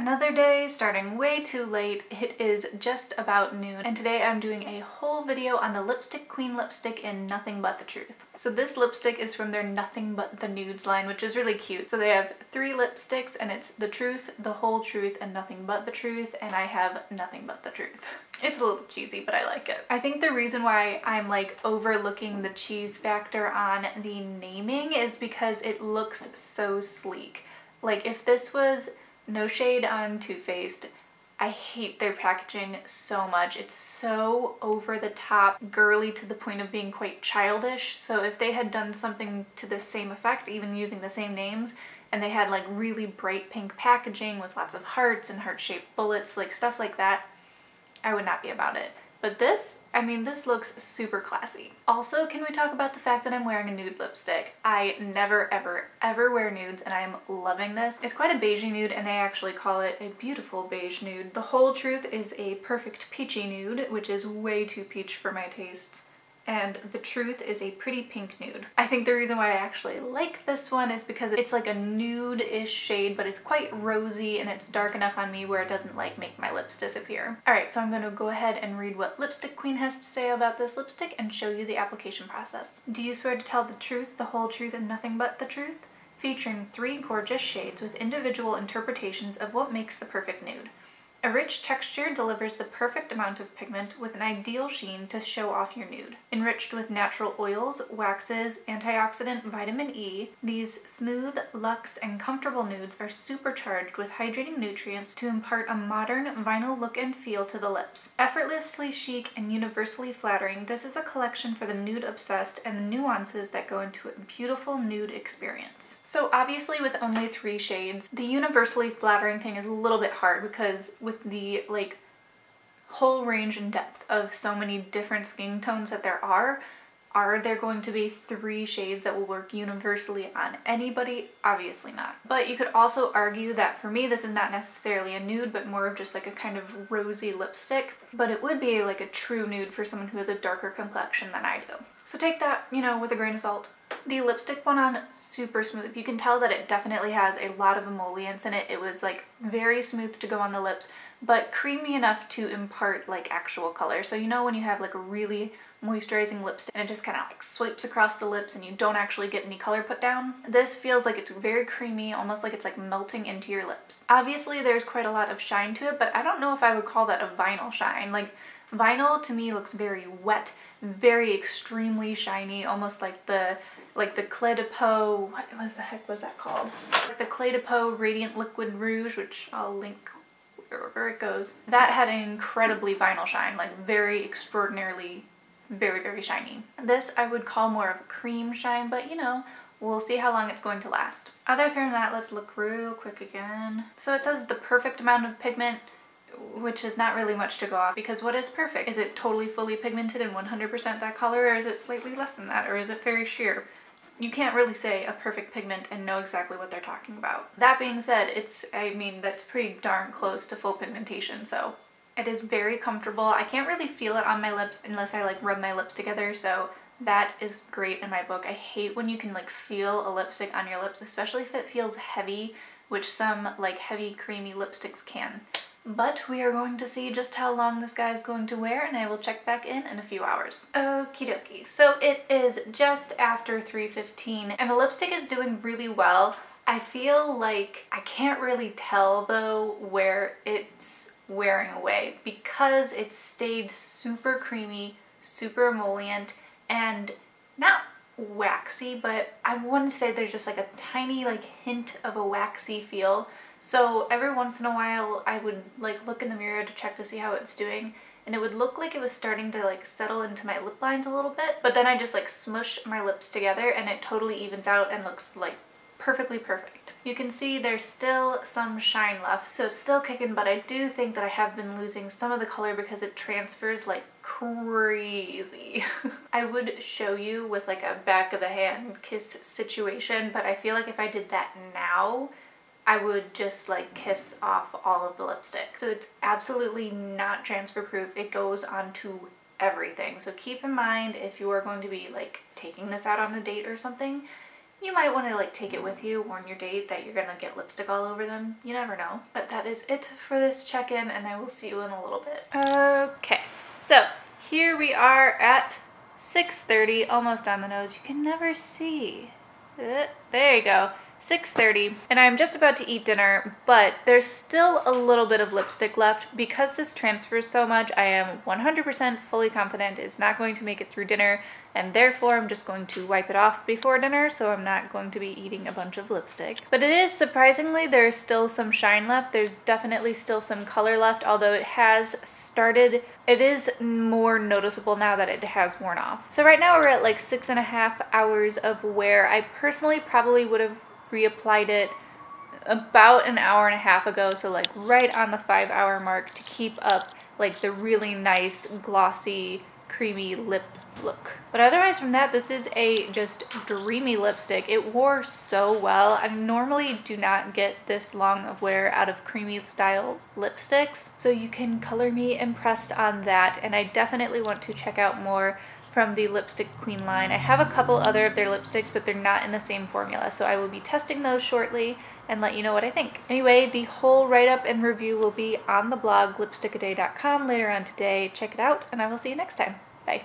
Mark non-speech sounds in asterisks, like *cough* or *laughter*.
Another day starting way too late. It is just about noon and today I'm doing a whole video on the Lipstick Queen lipstick in Nothing But The Truth. So this lipstick is from their Nothing But The Nudes line which is really cute. So they have three lipsticks and it's The Truth, The Whole Truth, and Nothing But The Truth and I have Nothing But The Truth. *laughs* It's a little cheesy but I like it. I think the reason why I'm like overlooking the cheese factor on the naming is because it looks so sleek. Like if this was no shade on Too Faced. I hate their packaging so much. It's so over the top, girly to the point of being quite childish. So if they had done something to the same effect, even using the same names, and they had like really bright pink packaging with lots of hearts and heart-shaped bullets, like stuff like that, I would not be about it. But this, I mean, this looks super classy. Also, can we talk about the fact that I'm wearing a nude lipstick? I never, ever, ever wear nudes and I am loving this. It's quite a beigey nude and they actually call it a beautiful beige nude. The whole truth is a perfect peachy nude, which is way too peach for my taste and the truth is a pretty pink nude. I think the reason why I actually like this one is because it's like a nude-ish shade but it's quite rosy and it's dark enough on me where it doesn't like make my lips disappear. Alright so I'm to go ahead and read what Lipstick Queen has to say about this lipstick and show you the application process. Do you swear to tell the truth, the whole truth, and nothing but the truth? Featuring three gorgeous shades with individual interpretations of what makes the perfect nude. A rich texture delivers the perfect amount of pigment with an ideal sheen to show off your nude. Enriched with natural oils, waxes, antioxidant vitamin E, these smooth, luxe, and comfortable nudes are supercharged with hydrating nutrients to impart a modern vinyl look and feel to the lips. Effortlessly chic and universally flattering, this is a collection for the nude obsessed and the nuances that go into a beautiful nude experience. So obviously with only three shades, the universally flattering thing is a little bit hard because with the like whole range and depth of so many different skin tones that there are, are there going to be three shades that will work universally on anybody? Obviously not. But you could also argue that for me this is not necessarily a nude but more of just like a kind of rosy lipstick. But it would be like a true nude for someone who has a darker complexion than I do. So take that, you know, with a grain of salt. The lipstick went on super smooth. You can tell that it definitely has a lot of emollients in it. It was like very smooth to go on the lips, but creamy enough to impart like actual color. So you know when you have like a really moisturizing lipstick and it just kind of like swipes across the lips and you don't actually get any color put down. This feels like it's very creamy, almost like it's like melting into your lips. Obviously there's quite a lot of shine to it, but I don't know if I would call that a vinyl shine. Like vinyl to me looks very wet, very extremely shiny, almost like the like the Clé de Peau, what was the heck was that called? Like the Clé de Peau Radiant Liquid Rouge, which I'll link wherever it goes. That had an incredibly vinyl shine, like very extraordinarily very, very shiny. This I would call more of a cream shine, but you know, we'll see how long it's going to last. Other than that, let's look real quick again. So it says the perfect amount of pigment, which is not really much to go off because what is perfect? Is it totally fully pigmented and 100% that color or is it slightly less than that or is it very sheer? You can't really say a perfect pigment and know exactly what they're talking about. That being said, it's, I mean, that's pretty darn close to full pigmentation, so it is very comfortable. I can't really feel it on my lips unless I like rub my lips together, so that is great in my book. I hate when you can like feel a lipstick on your lips, especially if it feels heavy, which some like heavy creamy lipsticks can. But we are going to see just how long this guy is going to wear and I will check back in in a few hours. Okie dokie. So it is just after 3.15 and the lipstick is doing really well. I feel like I can't really tell though where it's wearing away because it stayed super creamy, super emollient, and not waxy, but I wouldn't say there's just like a tiny like hint of a waxy feel. So every once in a while I would like look in the mirror to check to see how it's doing and it would look like it was starting to like settle into my lip lines a little bit but then I just like smush my lips together and it totally evens out and looks like perfectly perfect. You can see there's still some shine left, so it's still kicking, but I do think that I have been losing some of the color because it transfers like crazy. *laughs* I would show you with like a back of the hand kiss situation, but I feel like if I did that now, I would just like kiss off all of the lipstick. So it's absolutely not transfer proof. It goes onto everything. So keep in mind if you are going to be like taking this out on a date or something, you might want to like take it with you, warn your date that you're gonna get lipstick all over them. You never know. But that is it for this check-in and I will see you in a little bit. Okay, so here we are at 6.30, almost on the nose. You can never see. Uh, there you go. 6.30 and I'm just about to eat dinner, but there's still a little bit of lipstick left. Because this transfers so much, I am 100% fully confident it's not going to make it through dinner and therefore I'm just going to wipe it off before dinner so I'm not going to be eating a bunch of lipstick. But it is surprisingly there's still some shine left. There's definitely still some color left although it has started, it is more noticeable now that it has worn off. So right now we're at like six and a half hours of wear. I personally probably would have reapplied it about an hour and a half ago, so like right on the five hour mark to keep up like the really nice glossy creamy lip look. But otherwise from that, this is a just dreamy lipstick. It wore so well. I normally do not get this long of wear out of creamy style lipsticks. So you can color me impressed on that. And I definitely want to check out more from the Lipstick Queen line. I have a couple other of their lipsticks, but they're not in the same formula, so I will be testing those shortly and let you know what I think. Anyway, the whole write-up and review will be on the blog lipstickaday.com later on today. Check it out, and I will see you next time. Bye.